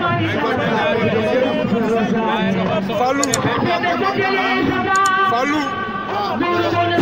Fallou Fallou